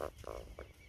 Uh-oh.